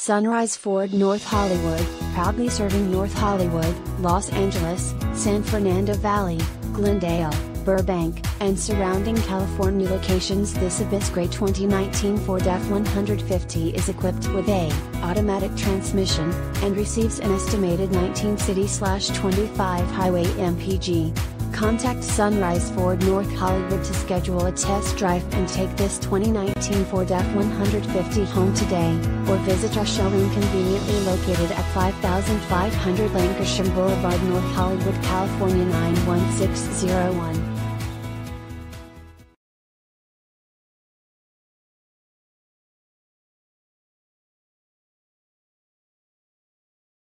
Sunrise Ford North Hollywood, proudly serving North Hollywood, Los Angeles, San Fernando Valley, Glendale, Burbank, and surrounding California locations This Abyss Gray 2019 Ford F-150 is equipped with a automatic transmission, and receives an estimated 19 city-25 highway MPG. Contact Sunrise Ford North Hollywood to schedule a test drive and take this 2019 Ford F-150 home today, or visit our showroom conveniently located at 5500 Lankershim Boulevard North Hollywood, California 91601.